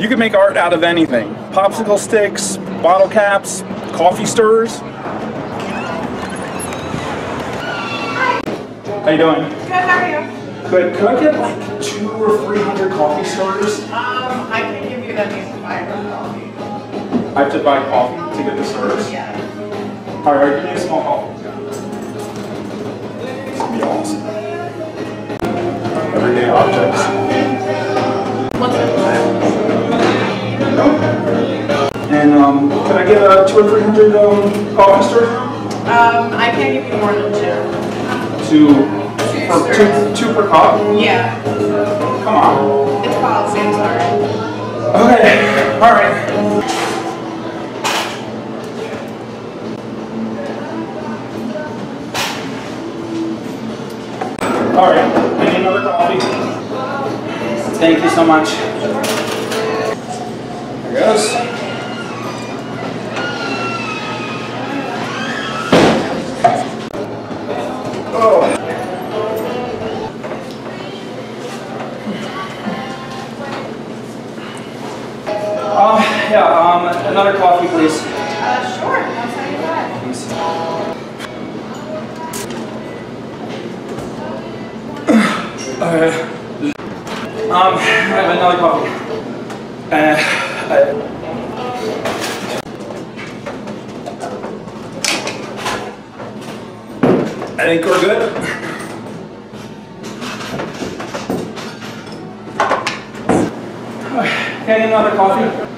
You can make art out of anything. Popsicle sticks, bottle caps, coffee stirrers. How you doing? Good, how are you? Good. Could I get like two or three hundred coffee stirrers? Um, I can give you that piece of fiber coffee. I have to buy coffee to get the stirrers. Yeah. All right, give me a small coffee. It's gonna be awesome. Everyday objects. Um, can I get a two or three hundred um, coffee stirrers? Um, I can't give you more than two. Two, Two for, two, two per cup? Yeah. Come on. It's policy, I'm sorry. Okay, all right. All right, I need another coffee. Thank you so much. There goes. Um, yeah, um, another coffee, please. Uh, sure. I'll tell you that. Please. Alright. Um, I have another coffee. Uh, I, I think we're good. Can I get another coffee?